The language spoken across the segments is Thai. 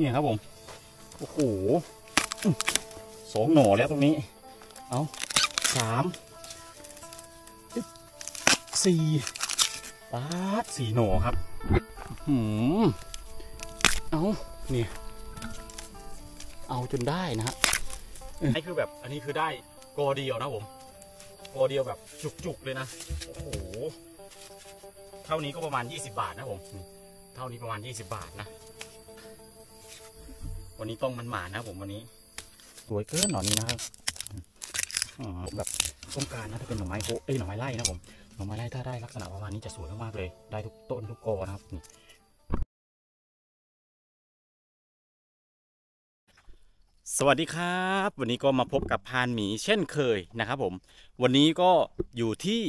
นี่ครับผม โอ้โหสองหน่อแล้วตรงนี้ เอาสามสี่ปาดสี่หน่อครับหืมเอาเนี่ยเอาจนได้นะฮะอันนี้คือแบบอันนี้คือได้กอเดียวนะผมกอเดียวแบบจุกๆเลยนะ โอ้โห เท่านี้ก็ประมาณ 20 บาทนะผม เท่านี้ประมาณ 20 บาทนะ วันนี้ต้องมันหมานะผมวันนี้ สวยเกินหน่อนี้นะครับอ่าแบบต้องการนะถ้าเป็นหน่อไม้โฮเอ้ยหน่อไม้ไร่นะผมหน่อไม้ไร่ถ้าได้ลักษณะประมาณนี้จะสวยมากๆเลย ได้ทุกต้นทุกกอนะครับนี่สวัสดีครับ วันนี้ก็มาพบกับพานหมีเช่นเคยนะครับผม วันนี้ก็อยู่ที่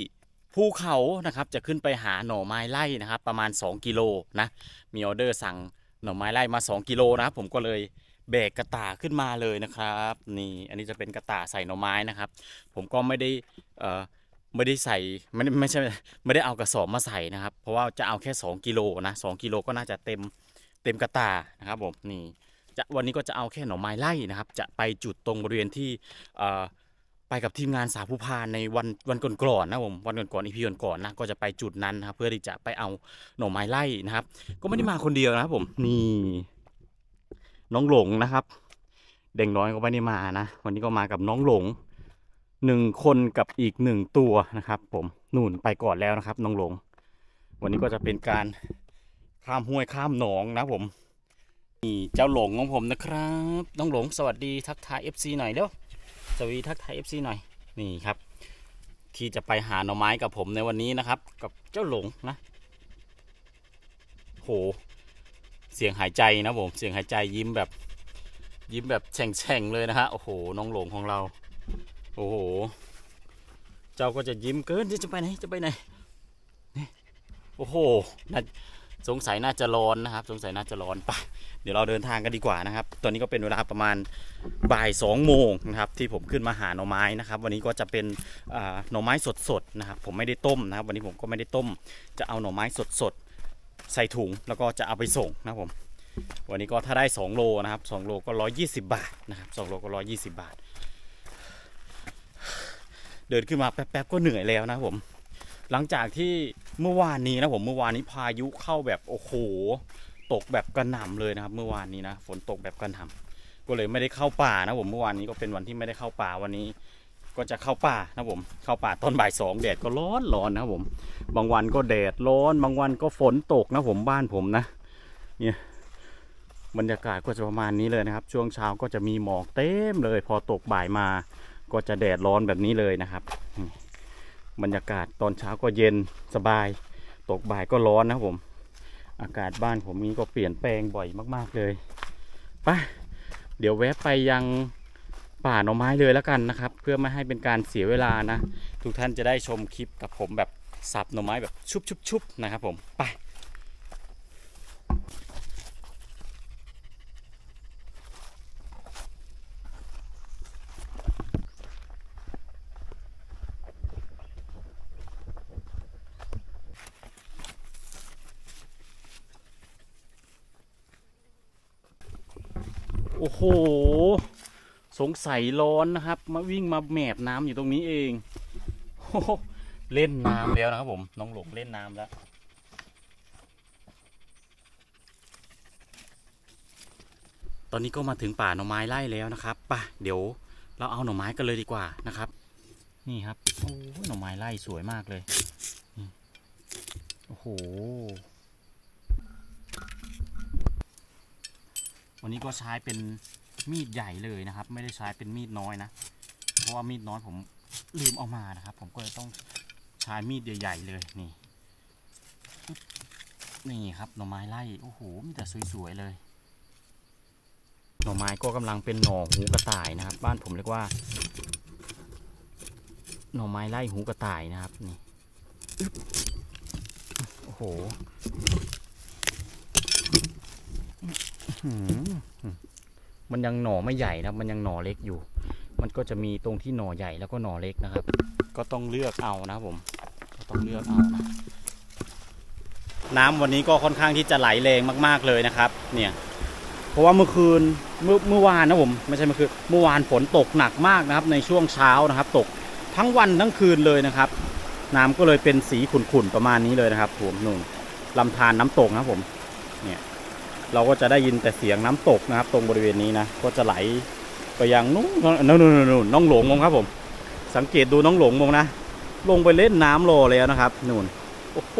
ภูเขานะครับ จะขึ้นไปหาหน่อไม้ไล่นะครับ ประมาณ 2 กิโลนะมีออเดอร์สั่งหน่อไม้ไล่มา 2 กิโลนะครับผมก็เลย แบกกระตาขึ้นมาเลยนะครับ นี่อันนี้จะเป็นกระตาใส่หน่อไม้นะครับ ผมก็ไม่ได้เอ่อไม่ได้ใส่ไม่ไม่ใช่ไม่ได้เอากระสอบมาใส่นะครับ เพราะว่าจะเอาแค่ 2กิโลนะ2กิโลก็น่าจะเต็มเต็มกระตานะครับผมนี่จะวันนี้ก็จะเอาแค่หน่อไม้ไล่นะครับ จะไปจุดตรงบริเวณที่เอ่อไปกับทีมงานสาภูพานในวันวันก่อนๆนะผมวันก่อนๆอีพีก่อนๆนะก็จะไปจุดนั้นนะครับเพื่อที่จะไปเอาหน่อไม้ไล่นะครับ ก็ไม่ได้มาคนเดียวนะครับผมนี่ น้องหลงนะครับ เด็กน้อยก็ไม่ได้มานะ วันนี้ก็มากับน้องหลงหนึ่งคนกับอีกหนึ่งตัวนะครับ ผมนู่นไปก่อนแล้วนะครับ น้องหลง วันนี้ก็จะเป็นการข้ามห้วยข้ามหนองนะผมนี่เจ้าหลงของผมนะครับ น้องหลงสวัสดีทักทาย FC หน่อยเร็วสวัสดีทักทาย FC หน่อยนี่ครับ ที่จะไปหาหน่อไม้กับผมในวันนี้นะครับ กับเจ้าหลงนะ โห เสียงหายใจนะผม เสียงหายใจยิ้มแบบ ยิ้มแบบแฉ่งๆเลยนะฮะ โอ้โห น้องหลงของเรา โอ้โห เจ้าก็จะยิ้มเกินที่จะไปไหน จะไปไหน นี่ โอ้โหน่าสงสัยน่าจะร้อนนะครับ สงสัยน่าจะร้อนไปเดี๋ยวเราเดินทางกันดีกว่านะครับ ตอนนี้ก็เป็นเวลาประมาณบ่ายสองโมงนะครับ ที่ผมขึ้นมาหาหน่อไม้นะครับ วันนี้ก็จะเป็นหน่อไม้สดๆนะครับ ผมไม่ได้ต้มนะครับ วันนี้ผมก็ไม่ได้ต้ม จะเอาหน่อไม้สดๆ ใส่ถุงแล้วก็จะเอาไปส่งนะครับผม วันนี้ก็ถ้าได้ 2 โลนะครับ2โลก็ 120 บาทนะครับ2โลก็ 120 บาท เดินขึ้นมาแป๊บๆก็เหนื่อยแล้วนะครับผม หลังจากที่เมื่อวานนี้นะผมเมื่อวานนี้พายุเข้าแบบโอ้โหตกแบบกระหน่ำเลยนะครับ เมื่อวานนี้นะฝนตกแบบกระหน่ำก็เลยไม่ได้เข้าป่านะผมเมื่อวานนี้ก็เป็นวันที่ไม่ได้เข้าป่าวันนี้ ก็จะเข้าป่านะผมเข้าป่าตอนบ่ายสองแดดก็ร้อนร้อนนะผมบางวันก็แดดร้อน บางวันก็ฝนตกนะผมบ้านผมนะเนี่ยบรรยากาศก็จะประมาณนี้เลยนะครับ ช่วงเช้าก็จะมีหมอกเต็มเลย พอตกบ่ายมาก็จะแดดร้อนแบบนี้เลยนะครับ บรรยากาศตอนเช้าก็เย็นสบาย ตกบ่ายก็ร้อนนะผม อากาศบ้านผมนี้ก็เปลี่ยนแปลงบ่อยมาก ๆเลยไปเดี๋ยวแวะไปยัง ป่าหน่อไม้เลยแล้วกันนะครับ เพื่อไม่ให้เป็นการเสียเวลานะ ทุกท่านจะได้ชมคลิปกับผมแบบสับหน่อไม้แบบชุบๆๆนะครับผมไปโอ้โห สงสัยร้อนนะครับ มาวิ่งมาแมบน้ำอยู่ตรงนี้เองโอ้โหเล่นน้ำแล้วนะครับผมน้องหลงเล่นน้ำแล้วตอนนี้ก็มาถึงป่าหน่อไม้ไล่แล้วนะครับป่ะเดี๋ยวเราเอาหน่อไม้กันเลยดีกว่านะครับ นี่ครับโอ้หน่อไม้ไล่สวยมากเลยโอ้โหวันนี้ก็ใช้เป็น มีดใหญ่เลยนะครับ ไม่ได้ใช้เป็นมีดน้อยนะ เพราะว่ามีดน้อยผมลืมเอามานะครับ ผมก็เลยต้องใช้มีดใหญ่ๆเลยนี่นี่ครับหน่อไม้ไล่โอ้โหมีแต่สวยๆเลย หน่อไม้ก็กำลังเป็นหน่อหูกระต่ายนะครับ บ้านผมเรียกว่า หน่อไม้ไล่หูกระต่ายนะครับนี่โอ้โห มมันยังหน่อไม่ใหญ่นะมันยังหน่อเล็กอยู่ มันก็จะมีตรงที่หน่อใหญ่แล้วก็หน่อเล็กนะครับ ก็ต้องเลือกเอานะครับผมก็ต้องเลือกเอานะน้ำวันนี้ก็ค่อนข้างที่จะไหลแรงมาก ๆเลยนะครับ เนี่ย เพราะว่าเมื่อคืนเมื่อเมื่อวานนะผมไม่ใช่เมื่อคืนเมื่อวานฝนตกหนักมากนะครับ ในช่วงเช้านะครับ ตกทั้งวันทั้งคืนเลยนะครับ น้ำก็เลยเป็นสีขุ่นๆประมาณนี้เลยนะครับผมนู่นลำธารน้ำตกนะครับผม เนี่ย เราก็จะได้ยินแต่เสียงน้ำตกนะครับ ตรงบริเวณนี้นะก็จะไหลไปยังนู้นนู่นนู่นนู่นน้องหลงมงครับผม สังเกตดูน้องหลงมงนะลงไปเล่นน้ำรอแล้วนะครับนู่นโอ้โห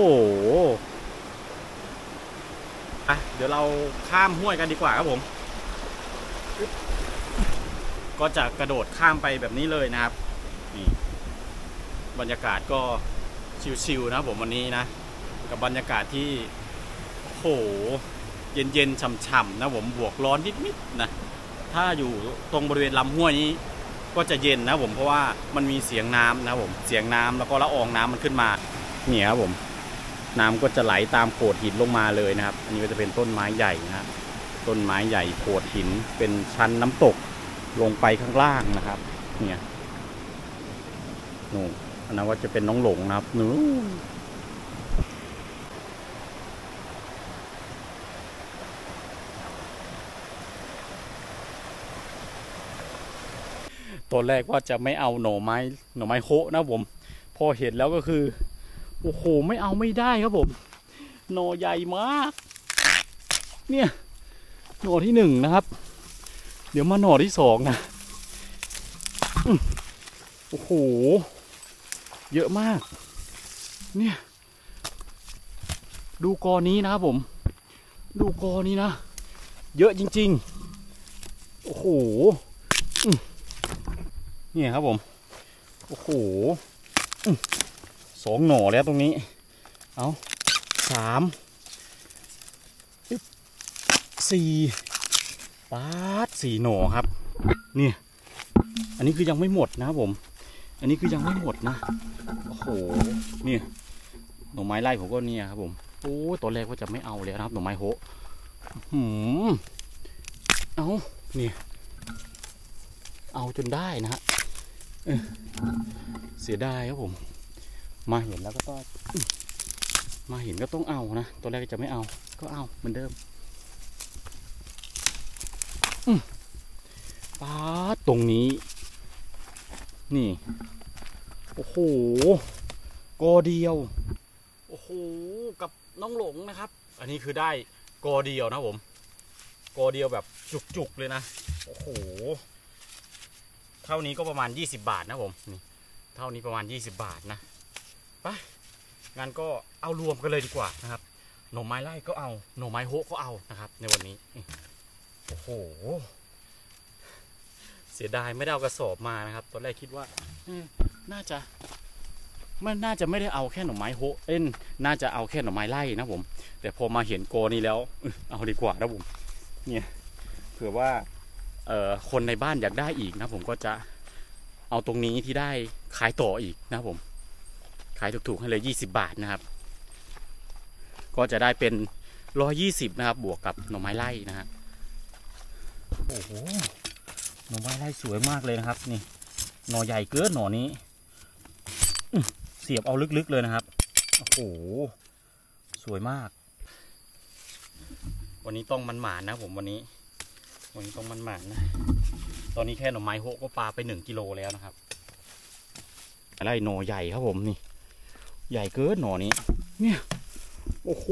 อะเดี๋ยวเราข้ามห้วยกันดีกว่าครับผม ก็จะกระโดดข้ามไปแบบนี้เลยนะครับนี่บรรยากาศก็ชิวๆนะผมวันนี้นะ กับบรรยากาศที่โอ้โห เย็นๆช่ำๆนะผมบวกร้อนนิดๆนะถ้าอยู่ตรงบริเวณลำห้วยนี้ก็จะเย็นนะผมเพราะว่ามันมีเสียงน้ำนะผมเสียงน้ำแล้วก็ละอองน้ำมันขึ้นมาเนี่ยครับผมน้ำก็จะไหลตามโขดหินลงมาเลยนะครับ อันนี้ก็จะเป็นต้นไม้ใหญ่นะครับต้นไม้ใหญ่โขดหินเป็นชั้นน้ำตกลงไปข้างล่างนะครับ เนี่ยนู่นอันนั้นว่าจะเป็นน้องหลงนะครับนู่น ตอนแรกว่าจะไม่เอาหน่อไม้หน่อไม้โคะนะผม พอเห็นแล้วก็คือโอ้โหไม่เอาไม่ได้ครับผมหน่อใหญ่มาก เนี่ยหน่อที่หนึ่งนะครับ เดี๋ยวมาหน่อที่สองนะโอ้โห เยอะมาก เนี่ย ดูกอนี้นะครับผม ดูกอนี้นะ เยอะจริง ๆ โอ้โหอื้อเนี่ครับผม โอ้โหสองหน่อแล้วตรงนี้ เอาสามสี่ปาดสี่หน่อครับเนี่ยอันนี้คือยังไม่หมดนะครับผม อันนี้คือยังไม่หมดนะ โอ้โหเนี่ยหน่อไม้ไล่ผมก็เนี่ยครับผม โอ้ตอนแรกว่าจะไม่เอาแล้วนะครับ หน่อไม้โหหืมเอาเนี่ยเอาจนได้นะฮะ เสียดายครับผม มาเห็นแล้วก็ต้องมาเห็นก็ต้องเอานะตัวแรกจะไม่เอา ก็เอาเหมือนเดิมป้าตรงนี้ นี่ โอ้โหกอเดียว โอ้โห กับน้องหลงนะครับ อันนี้คือได้กอเดียวนะผม กอเดียวแบบจุกๆเลยนะ โอ้โห เท่านี้ก็ประมาณ 20 บาทนะผมนี่เท่านี้ประมาณ 20 บาทนะไปงั้นก็เอารวมกันเลยดีกว่านะครับหน่อไม้ไล่ก็เอาหน่อไม้โฮก็เอานะครับ ในวันนี้โอ้โหเสียดายไม่ได้เอากระสอบมานะครับ ตอนแรกคิดว่าอน่าจะมันน่าจะไม่ได้เอาแค่หน่อไม้โฮเอ้นน่าจะเอาแค่หน่อไม้ไล่นะผม แต่พอมาเห็นโกนี้แล้ว เอาดีกว่านะผม เนี่ยเผื่อว่า คนในบ้านอยากได้อีกนะผมก็จะเอาตรงนี้ที่ได้ขายต่ออีกนะครับผมขายถูกๆให้เลย20 บาทนะครับ ก็จะได้เป็น120นะครับ บวกกับหน่อไม้ไล่นะฮะโอ้โหหน่อไม้ไล่สวยมากเลยนะครับ นี่หน่อใหญ่เกินหน่อนี้อื้อเสียบเอาลึกๆเลยนะครับโอ้โหสวยมาก วันนี้ต้องมันหมานนะผมวันนี้ วันนี้ต้องมันหมานนะ ตอนนี้แค่หน่อไม้โหก็ปลาไปหนึ่งกิโลแล้วนะครับอะไรหน่อใหญ่ครับผมนี่ ใหญ่เกินหน่อนี้ เนี่ย โอ้โห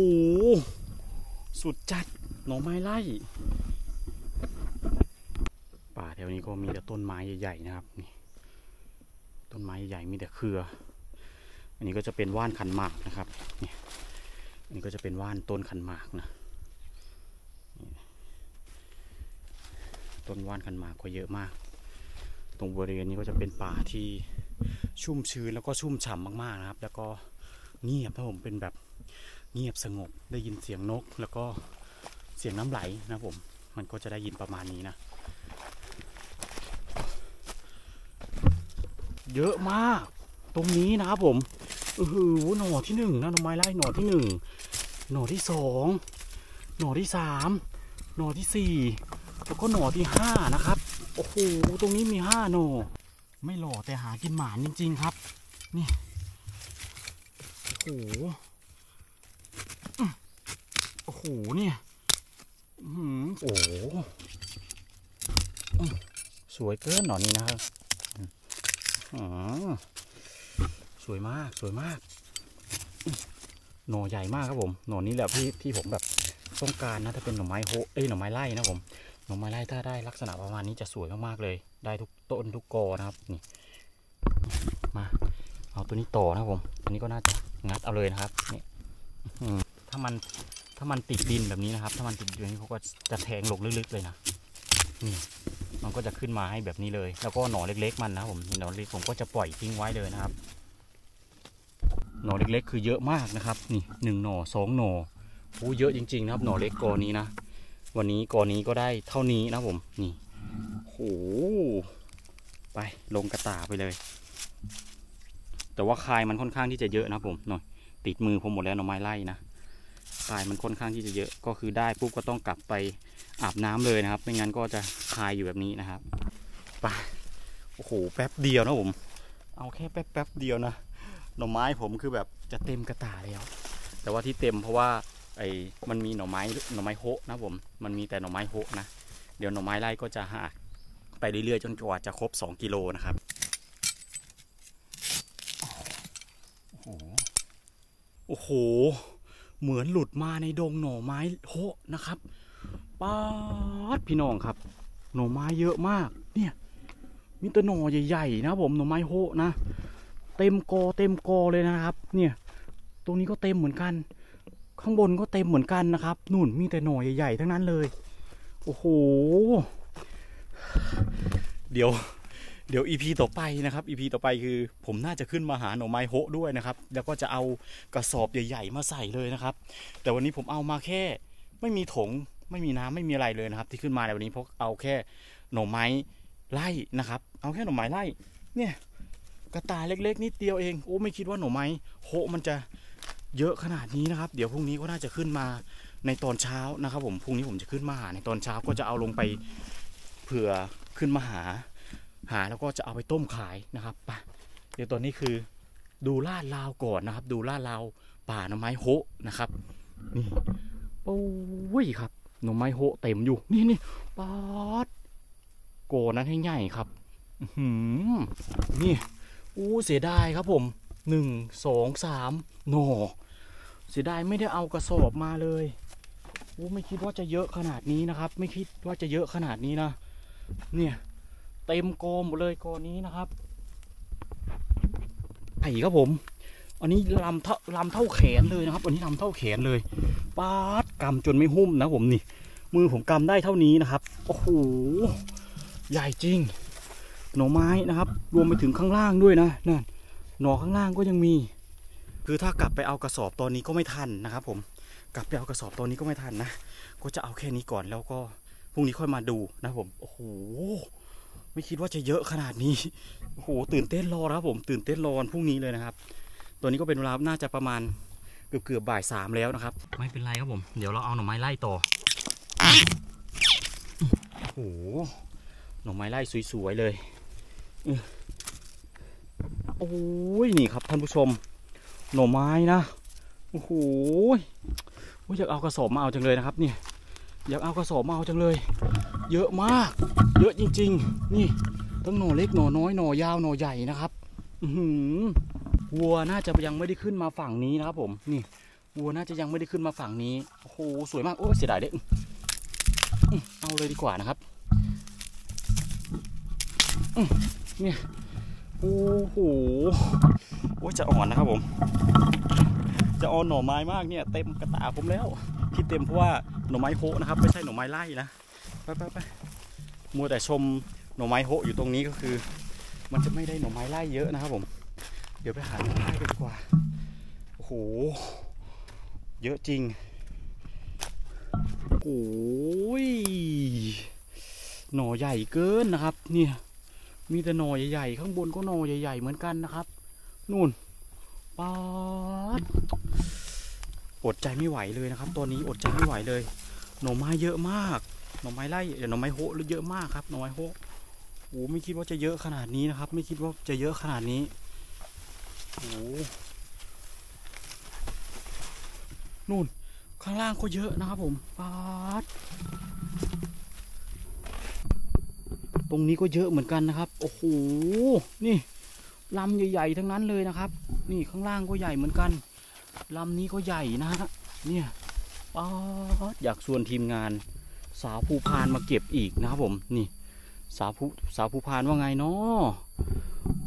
สุดจัดหน่อไม้ไล่ป่าแถวนี้ก็มีแต่ต้นไม้ใหญ่ๆนะครับนี่ต้นไม้ใหญ่ๆมีแต่เครือ อันนี้ก็จะเป็นว่านขันหมากนะครับนี่อันนี้ก็จะเป็นว่านต้นขันหมากนะ ต้นว่านขันหมากก็เยอะมาก ตรงบริเวณนี้ก็จะเป็นป่าที่ชุ่มชื้นแล้วก็ชุ่มฉ่ำมากๆนะครับ แล้วก็เงียบนะผมเป็นแบบเงียบสงบได้ยินเสียงนก แล้วก็เสียงน้ำไหลนะผมมันก็จะได้ยินประมาณนี้นะ เยอะมาก ตรงนี้นะครับผมเออหน่อที่หนึ่งนะหน่อไม้ไล่หน่อที่หนึ่งหน่อที่สองหน่อที่สามหน่อที่สี่ แล้วก็หน่อที่ห้านะครับ โอ้โห ตรงนี้มีห้าหน่อ ไม่หล่อแต่หากินหมานจริง ๆ ครับ นี่ โอ้โห โอ้โห เนี่ยหือโอ้โห สวยเกินหนอนนี้นะครับอ๋อสวยมาก สวยมาก หน่อใหญ่มากครับผม หน่อนี้แหละที่ที่ผมแบบต้องการนะ ถ้าเป็นหน่อไม้โฮเอ้ยหน่อไม้ไร่นะผม หน่อไม้ไร่ถ้าได้ลักษณะประมาณนี้จะสวยมากๆเลย ได้ทุกต้นทุกกอนะครับนี่มาเอาตัวนี้ต่อนะผมตัวนี้ก็น่าจะงัดเอาเลยนะครับนี่ถ้ามันถ้ามันติดดินแบบนี้นะครับ ถ้ามันติดดินเขาก็จะแทงลงลึกๆเลยนะนี่มันก็จะขึ้นมาให้แบบนี้เลย แล้วก็หน่อเล็ก ๆ มันนะผมหน่อเล็กผมก็จะปล่อยทิ้งไว้เลยนะครับ หน่อเล็กๆ คือเยอะมากนะครับ นี่หนึ่งหน่อสองหน่อโอ้เยอะจริงๆนะครับ หน่อเล็กกอนี้นะ วันนี้กอนี้ก็ได้เท่านี้นะผม นี่โหไปลงกระตาไปเลย แต่ว่าคายมันค่อนข้างที่จะเยอะนะผมหน่อยติดมือผมหมดแล้วหน่อไม้ไล่นะคายมันค่อนข้างที่จะเยอะก็คือได้ปุ๊บก็ต้องกลับไปอาบน้ำเลยนะครับ ไม่งั้นก็จะคายอยู่แบบนี้นะครับไปโอ้โหแป๊บเดียวนะผม เอาแค่แป๊บแป๊บเดียวนะหน่อไม้ผมคือแบบจะเต็มกระตาแล้ว แต่ว่าที่เต็มเพราะว่า ไอ้มันมีหน่อไม้หน่อไม้โฮะนะผมมันมีแต่หน่อไม้โฮะนะเดี๋ยวหน่อไม้ไล่ก็จะหักไปเรื่อยๆจนกว่าจะครบ 2 กิโลนะครับโอ้โหโอ้โห เหมือนหลุดมาในดงหน่อไม้โหะนะครับป๊าดพี่น้องครับ หน่อไม้เยอะมาก เนี่ยมีแต่หน่อใหญ่ๆนะผมหน่อไม้โหะนะ เต็มกอเต็มกอเลยนะครับ เนี่ย ตรงนี้ก็เต็มเหมือนกัน ข้างบนก็เต็มเหมือนกันนะครับนู่นมีแต่หน่อใหญ่ๆทั้งนั้นเลย โอ้โห เดี๋ยว เดี๋ยวอีพีต่อไปนะครับอีพีต่อไปคือ ผมน่าจะขึ้นมาหาหน่อไม้โฮด้วยนะครับ แล้วก็จะเอากระสอบใหญ่ๆมาใส่เลยนะครับ แต่วันนี้ผมเอามาแค่ ไม่มีถงไม่มีน้ำไม่มีอะไรเลยนะครับ ที่ขึ้นมาในวันนี้เพราะเอาแค่หน่อไม้ไล่นะครับ เอาแค่หน่อไม้ไล่เนี่ยกระตายเล็กๆนิดเดียวเองโอ้ไม่คิดว่าหน่อไม้โฮมันจะ เยอะขนาดนี้นะครับ เดี๋ยวพรุ่งนี้ก็น่าจะขึ้นมาในตอนเช้านะครับ ผมพรุ่งนี้ผมจะขึ้นมาหาในตอนเช้าก็จะเอาลงไปเผื่อขึ้นมาหา หาแล้วก็จะเอาไปต้มขายนะครับไปเดี๋ยวตอนนี้คือดูลาดลาวก่อนนะครับ ดูลาดลาวป่าหน่อไม้โฮะนะครับนี่โอ้ยครับหน่อไม้โฮะเต็มอยู่ นี่นี่ปาดโกนั้นให้ใหญ่ครับ อื้อหือนี่อู้เสียดายครับผม หนึ่งสองสามหน่อเสียดายไม่ได้เอากระสอบมาเลยโอ้ไม่คิดว่าจะเยอะขนาดนี้นะครับ ไม่คิดว่าจะเยอะขนาดนี้นะ เนี่ย เต็มกอหมดเลยกอนี้นะครับไผ่ครับผม อันนี้ลำเท่าลำเท่าแขนเลยนะครับ อันนี้ลำเท่าแขนเลยปาดกำจนไม่หุ้มนะผมนี่ มือผมกำได้เท่านี้นะครับ โอ้โห ใหญ่จริง หน่อไม้นะครับ รวมไปถึงข้างล่างด้วยนะ นั่น หน่อข้างล่างก็ยังมี คือถ้ากลับไปเอากระสอบตอนนี้ก็ไม่ทันนะครับ ผมกลับไปเอากระสอบตอนนี้ก็ไม่ทันนะก็จะเอาแค่นี้ก่อนแล้วก็พรุ่งนี้ค่อยมาดูนะผมโอ้โหไม่คิดว่าจะเยอะขนาดนี้โอ้โหตื่นเต้นรอนะครับผมตื่นเต้นรอวันพรุ่งนี้เลยนะครับ ตัวนี้ก็เป็นเวลาน่าจะประมาณเกือบเกือบๆบ่ายสามแล้วนะครับ ไม่เป็นไรครับผม เดี๋ยวเราเอาหน่อไม้ไล่ต่อโอ้โหหน่อไม้ไล่สวยๆเลยอื้อ โอ้ยนี่ครับท่านผู้ชม หน่อไม้นะโอ้โหอยอยากเอากระสอบมาเอาจังเลยนะครับนี่อยากเอากระสอบมาเอาจังเลย เยอะมาก เยอะจริง ๆ นี่ทั้งหน่อเล็กหน่อน้อยหน่อยาวหน่อใหญ่นะครับอือหือวัวน่าจะยังไม่ได้ขึ้นมาฝั่งนี้นะครับผมนี่วัวน่าจะยังไม่ได้ขึ้นมาฝั่งนี้โอ้โหสวยมากโอ้เสียดายเด็กเอาเลยดีกว่านะครับเนี่ย โอ้โหโอ้จะอ่อนนะครับผม จะอ่อนหน่อไม้มากเนี่ย เต็มกระตาผมแล้ว ที่เต็มเพราะว่าหน่อไม้โฮนะครับ ไม่ใช่หน่อไม้ไล่นะไปไปไปมัวแต่ชมหน่อไม้โฮอยู่ตรงนี้ก็คือ มันจะไม่ได้หน่อไม้ไล่เยอะนะครับผม เดี๋ยวไปหาหน่อไม้ไล่กันดีกว่าโอ้โหเยอะจริงโอ้ยหน่อใหญ่เกินนะครับ เนี่ย มีแต่หน่อใหญ่ๆ ข้างบนก็หน่อใหญ่ ๆ เหมือนกันนะครับ นู่นป๊าดอดใจไม่ไหวเลยนะครับตัวนี้อดใจไม่ไหวเลย หน่อไม้เยอะมาก หน่อไม้ไล่เอ่อหน่อไม้โฮะเยอะมากครับ หน่อไม้โฮะโอ้ไม่คิดว่าจะเยอะขนาดนี้นะครับ ไม่คิดว่าจะเยอะขนาดนี้โอ้นู่นข้างล่างก็เยอะนะครับผมปาด ตรงนี้ก็เยอะเหมือนกันนะครับ โอ้โห นี่ลำใหญ่ๆทั้งนั้นเลยนะครับ นี่ข้างล่างก็ใหญ่เหมือนกันลำนี้ก็ใหญ่นะฮะ เนี่ยปาดอยากชวนทีมงาน สาวภูพานมาเก็บอีกนะครับผม นี่ สาวภูสาวภูพานว่าไงเนาะ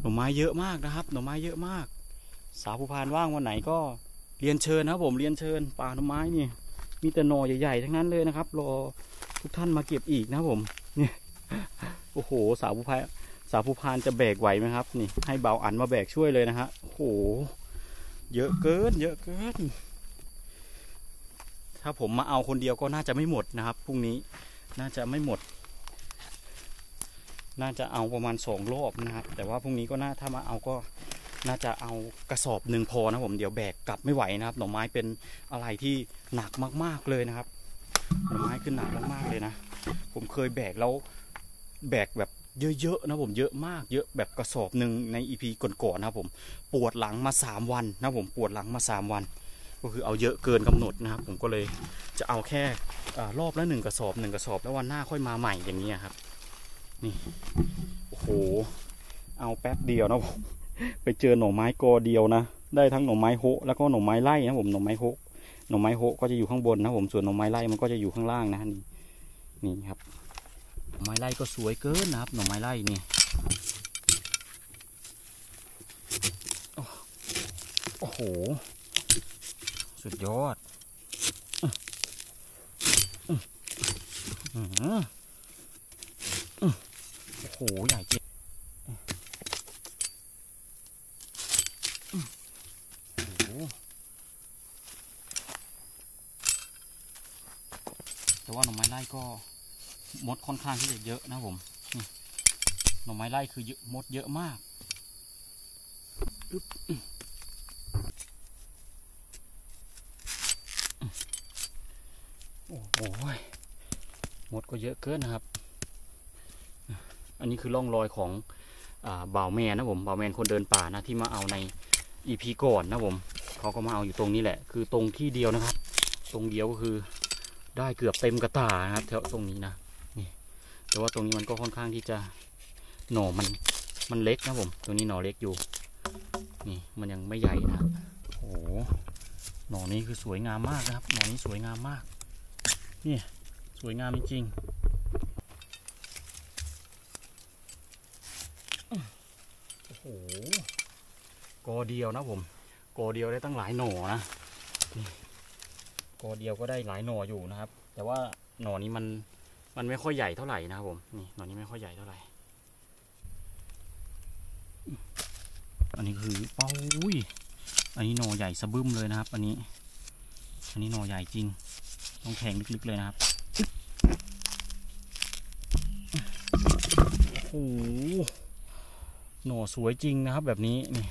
หน่อไม้เยอะมากนะครับ หน่อไม้เยอะมาก สาวภูพานว่างวันไหนก็เรียนเชิญนะครับผมเรียนเชิญป่าหน่อไม้นี่ มีแต่หน่อใหญ่ๆทั้งนั้นเลยนะครับ รอทุกท่านมาเก็บอีกนะครับผม เนี่ย โอ้โห สาวภูพานสาวภูพานจะแบกไหวไหมครับ นี่ ให้เบาอันมาแบกช่วยเลยนะฮะโอ้โห เยอะเกิน เยอะเกิน ถ้าผมมาเอาคนเดียวก็น่าจะไม่หมดนะครับพรุ่งนี้น่าจะไม่หมด น่าจะเอาประมาณสองรอบนะครับ แต่ว่าพรุ่งนี้ก็น่าถ้ามาเอาก็น่าจะเอากระสอบหนึ่งพอนะผมเดี๋ยวแบกกลับไม่ไหวนะครับ หน่อไม้เป็นอะไรที่หนักมากๆเลยนะครับ หน่อไม้ขึ้นหนักมากๆเลยนะ ผมเคยแบกแล้ว แบกแบบเยอะๆนะผมเยอะมากเยอะแบบกระสอบหนึ่งในอีพีก่อนๆนะครับผมปวดหลังมาสามวันนะผมปวดหลังมาสามวัน ก็คือเอาเยอะเกินกำหนดนะครับ ผมก็เลยจะเอาแค่อรอบละหนึ่งกระสอบหนึ่งกระสอบแล้ววันหน้าค่อยมาใหม่อย่างนี้ครับ นี่โอ้โหเอาแป๊บเดียวนะผมไปเจอหน่อไม้กอเดียวนะได้ทั้งหน่อไม้โฮแล้วก็หน่อไม้ไล่นะผมหน่อไม้โฮหน่อไม้โฮก็จะอยู่ข้างบนนะผมส่วนหน่อไม้ไล่มันก็จะอยู่ข้างล่างนะนี่นี่ครับ ไม้ไล่ก็สวยเกินนะครับ หน่อไม้ไล่นี่โอ้โห สุดยอดโอ้โห ใหญ่จริง โอ้โหแต่ว่าหน่อไม้ไล่ก็ มดค่อนข้างที่จะเยอะนะผมหน่อไม้ไล่คือเยอะมดเยอะมากโอ้โหมดก็เยอะเกินนะครับ อันนี้คือร่องรอยของอบ่าวแมนนะผมบ่าวแมนคนเดินป่านะที่มาเอาในอีพีก่อนนะผมเขาก็มาเอาอยู่ตรงนี้แหละ คือตรงที่เดียวนะครับ ตรงเดียวก็คือได้เกือบเต็มกระตานะครับแถวตรงนี้นะ แต่ว่าตรงนี้มันก็ค่อนข้างที่จะหน่อมันมันเล็กนะผม ตรงนี้หน่อเล็กอยู่ นี่มันยังไม่ใหญ่นะโอ้โหหน่อนี้คือสวยงามมากนะครับ หน่อนี้สวยงามมาก นี่สวยงามจริงโอ้โหกอเดียวนะผมกอเดียวได้ตั้งหลายหน่อนะนี่กอเดียวก็ได้หลายหน่ออยู่นะครับ แต่ว่าหน่อนี้มัน มันไม่ค่อยใหญ่เท่าไหร่นะครับผมนี่หนอนนี้ไม่ค่อยใหญ่เท่าไหร่ อันนี้คือเป้าอุ้ยอันนี้หนอใหญ่สะบึ้มเลยนะครับ อันนี้ อันนี้หนอใหญ่จริง ต้องแทงลึกๆเลยนะครับโอ้โหหน่อสวยจริงนะครับ แบบนี้นี่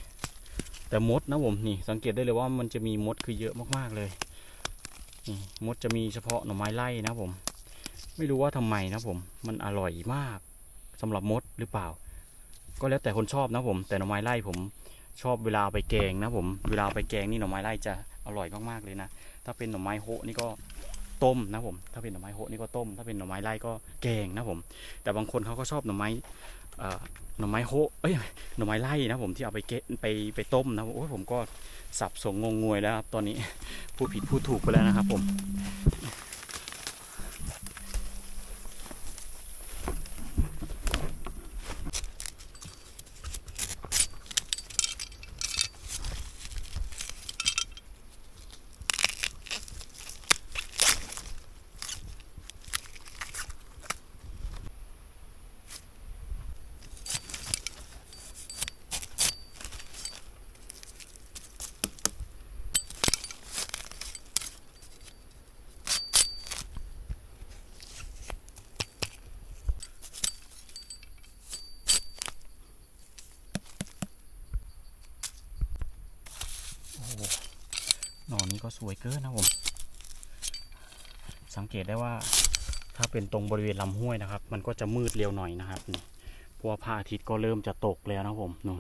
แต่มดนะผมนี่ สังเกตได้เลยว่ามันจะมีมดคือเยอะมากๆเลยนี่มดจะมีเฉพาะหน่อไม้ไล่นะผม ไม่รู้ว่าทำไมนะผมมันอร่อยมากสำหรับมดหรือเปล่า ก็แล้วแต่คนชอบนะผม แต่หน่อไม้ไล่ผมชอบเวลาเอาไปแกงนะผม เวลาเอาไปแกงนี่หน่อไม้ไล่จะอร่อยมากๆเลยนะถ้าเป็นหน่อไม้โฮนี่ก็ต้มนะผม ถ้าเป็นหน่อไม้โฮนี่ก็ต้ม ถ้าเป็นหน่อไม้ไล่ก็แกงนะผม แต่บางคนเขาก็ชอบหน่อไม้หน่อไม้โฮเอ้ยหน่อไม้ไล่นะผมที่เอาไปเกะไปไปต้มนะโอ้ยผมก็สับสงงงงวยแล้วครับตอนนี้พูดผิดพูดถูกไปแล้วนะครับผม สวยเกินนะผม สังเกตได้ว่าถ้าเป็นตรงบริเวณลำห้วยนะครับ มันก็จะมืดเร็วหน่อยนะครับเพราะว่าพระอาทิตย์ก็เริ่มจะตกแล้วนะผมนู่น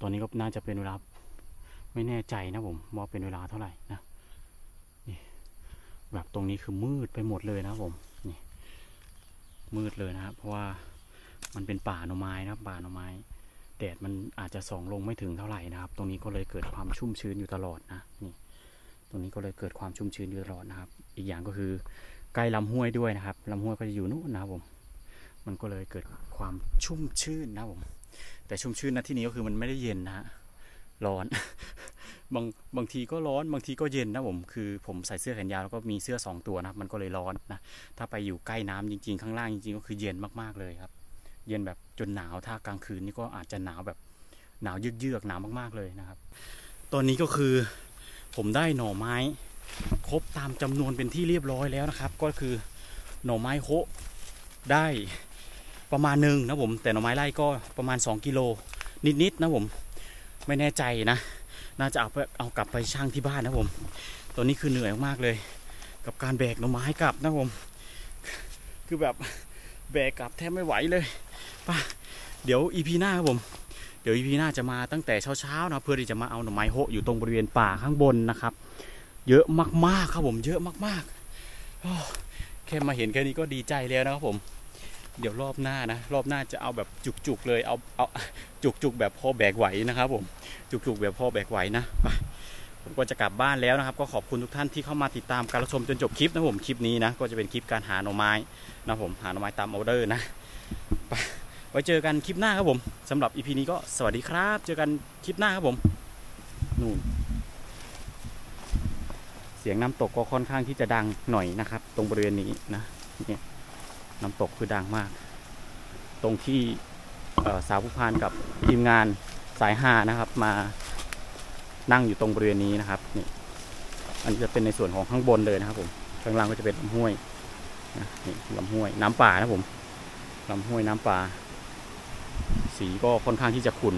ตอนนี้ก็น่าจะเป็นเวลาไม่แน่ใจนะผมว่าเป็นเวลาเท่าไหร่นะนี่แบบตรงนี้คือมืดไปหมดเลยนะผมนี่มืดเลยนะครับเพราะว่ามันเป็นป่าหน่อไม้นะครับป่าหน่อไม้แดดมันอาจจะส่องลงไม่ถึงเท่าไหร่นะครับ ตรงนี้ก็เลยเกิดความชุ่มชื้นอยู่ตลอดนะนี่ ตรงนี้ก็เลยเกิดความชุ่มชื้นอยู่ตลอดนะครับ อีกอย่างก็คือใกล้ลำห้วยด้วยนะครับลำห้วยก็จะอยู่นู่นนะครับผม มันก็เลยเกิดความชุ่มชื่นนะผม แต่ชุ่มชื่นนะที่นี้ก็คือมันไม่ได้เย็นนะฮะ ร้อน บางบางทีก็ร้อนบางทีก็เย็นนะผม คือผมใส่เสื้อแขนยาวแล้วก็มีเสื้อสองตัวนะมันก็เลยร้อนนะ ถ้าไปอยู่ใกล้น้ำจริง ๆ ข้างล่างจริงๆก็คือเย็นมากๆเลยครับ เย็นแบบจนหนาว ถ้ากลางคืนนี่ก็อาจจะหนาวแบบหนาวเยือกๆหนาวมากๆเลยนะครับ ตอนนี้ก็คือ ผมได้หน่อไม้ ครบตามจำนวนเป็นที่เรียบร้อยแล้วนะครับ ก็คือหน่อไม้โคได้ประมาณหนึ่งนะผมแต่หน่อไม้ไล่ก็ประมาณ 2 กิโลนิดๆนะผมไม่แน่ใจนะ น่าจะเอาไปเอากลับไปช่างที่บ้านนะผมตอนนี้คือเหนื่อยมากเลย กับการแบกหน่อไม้กลับนะผมคือแบบแบกกลับแทบไม่ไหวเลยป่ะเดี๋ยวอีพีหน้าครับผม ดี๋ยวอีพีหน้าจะมาตั้งแต่เช้าๆนะเพื่อที่จะมาเอาหน่อไม้โหอยู่ตรงบริเวณป่าข้างบนนะครับ เยอะมากๆครับผมเยอะมากๆแค่มาเห็นแค่นี้ก็ดีใจแล้วนะครับผม เดี๋ยวรอบหน้านะ รอบหน้าจะเอาแบบจุกๆเลยเอาเอาจุกๆแบบพอแบกไหวนะครับผมจุกๆแบบพอแบกไหวนะไปผมก็จะกลับบ้านแล้วนะครับ ก็ขอบคุณทุกท่านที่เข้ามาติดตามการรับชมจนจบคลิปนะผมคลิปนี้นะก็จะเป็นคลิปการหาหน่อไม้นะผมหาหน่อไม้ตามออเดอร์นะ ว้เจอกันคลิปหน้าครับผมสำหรับอีพีนี้ก็สวัสดีครับ เจอกันคลิปหน้าครับผมนู่นเสียงน้ำตกก็ค่อนข้างที่จะดังหน่อยนะครับ ตรงบริเวณนี้นะเนี่ยน้ำตกคือดังมาก ตรงที่สาวผู้พานกับทีมงานสายหานะครับ มานั่งอยู่ตรงบริเวณนี้นะครับนี่อันนี้จะเป็นในส่วนของข้างบนเลยนะครับผมข้างล่างก็จะเป็นลำห้วยนะนี่ลำห้วยน้ำป่านะผมลำห้วยน้ำป่า สีก็ค่อนข้างที่จะขุ่น